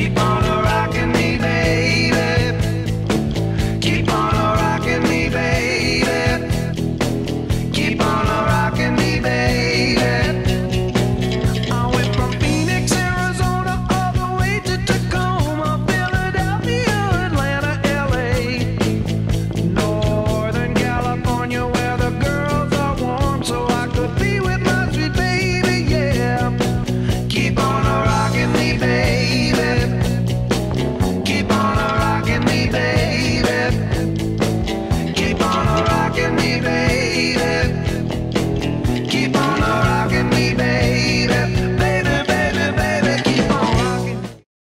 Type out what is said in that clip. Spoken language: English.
keep on